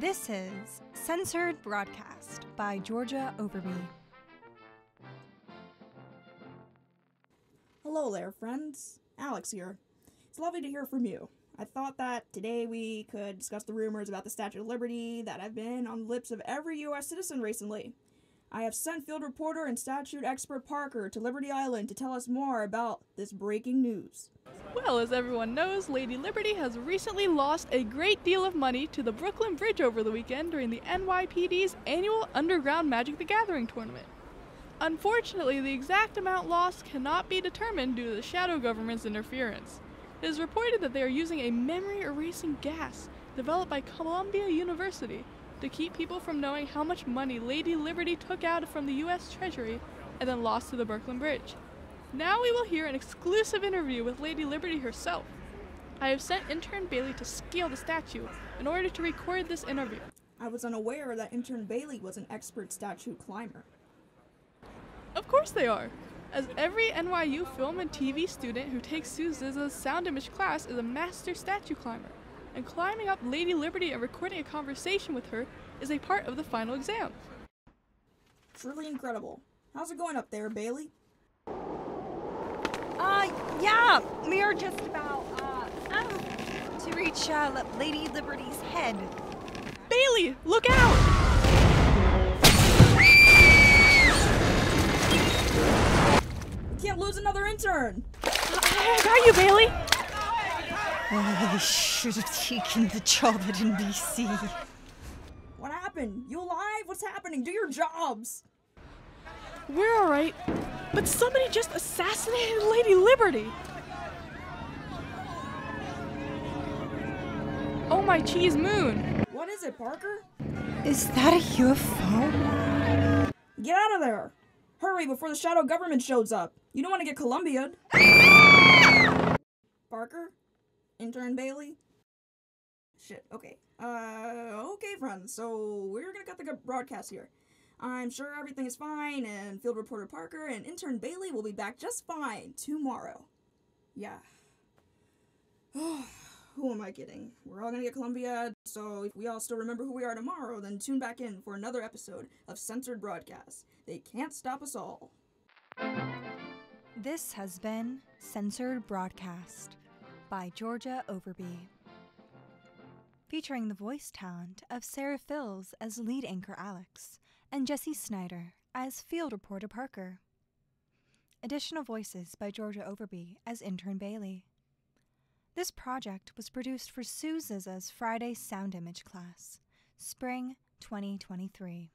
This is Censored Broadcast by Georgia Overby. Hello there, friends. Alex here. It's lovely to hear from you. I thought that today we could discuss the rumors about the Statue of Liberty that have been on the lips of every U.S. citizen recently. I have sent field reporter and statute expert Parker to Liberty Island to tell us more about this breaking news. Well, as everyone knows, Lady Liberty has recently lost a great deal of money to the Brooklyn Bridge over the weekend during the NYPD's annual Underground Magic the Gathering tournament. Unfortunately, the exact amount lost cannot be determined due to the shadow government's interference. It is reported that they are using a memory erasing gas developed by Columbia University to keep people from knowing how much money Lady Liberty took out from the U.S. Treasury and then lost to the Brooklyn Bridge. Now we will hear an exclusive interview with Lady Liberty herself. I have sent intern Bailey to scale the statue in order to record this interview. I was unaware that intern Bailey was an expert statue climber. Of course they are! As every NYU film and TV student who takes Suze's sound image class is a master statue climber, and climbing up Lady Liberty and recording a conversation with her is a part of the final exam. Truly incredible. How's it going up there, Bailey? Uh, yeah, we are just about, uh, uh to reach, uh, Lady Liberty's head. Bailey, look out! We can't lose another intern! I got you, Bailey! I should have taken the job at NBC. What happened? You alive? What's happening? Do your jobs! We're alright, but somebody just assassinated Lady Liberty! Oh my cheese moon! What is it, Parker? Is that a UFO? Get out of there! Hurry before the shadow government shows up! You don't want to get Columbia'd! Parker? Intern Bailey? Shit, okay. Uh, okay, friends, so we're gonna cut the broadcast here. I'm sure everything is fine, and field reporter Parker and intern Bailey will be back just fine tomorrow. Yeah. Oh, who am I kidding? We're all gonna get Columbia, so if we all still remember who we are tomorrow, then tune back in for another episode of Censored Broadcast. They can't stop us all. This has been Censored Broadcast by Georgia Overby. Featuring the voice talent of Sarah Fills as lead anchor Alex and Jesse Snyder as field reporter Parker. Additional voices by Georgia Overby as intern Bailey. This project was produced for Sue Zizza's Friday Sound Image class, Spring 2023.